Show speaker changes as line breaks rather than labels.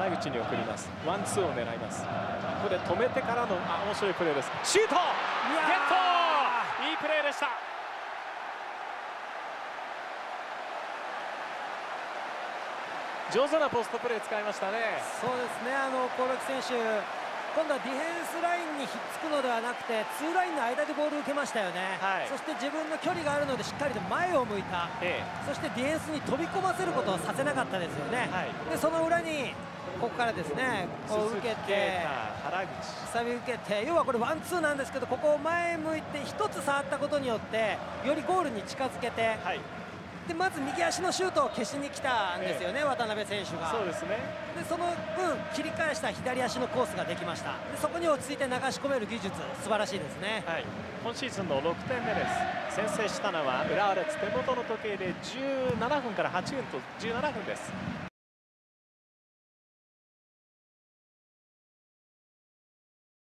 原口に送ります。ワンツーを狙います。ここで止めてからのあ面白いプレーです。シュート！ゲット！いいプレーでした。上手なポストプレー使いましたね。
そうですね。あの選手今度はディフェンスラインにひっのではなくてツーラインの間でボールを受けましたよね、はい、そして自分の距離があるのでしっかりと前を向いた、ええ、そしてディフェンスに飛び込ませることをさせなかったですよね、はい、でその裏にここからですねこう受けて
原口。
くさび受けて要はこれワンツーなんですけどここを前向いて1つ触ったことによってよりゴールに近づけて、はい、でまず右足のシュートを消しに来たんですよね、ええ、渡辺選手が。
そうですね。
でその分切り返した左足のコースができました。でそこに落ち着いて流し込める技術素晴らしいですね、
はい、今シーズンの6点目です。先制したのは浦和レッズ手元の時計で17分から8分と17分です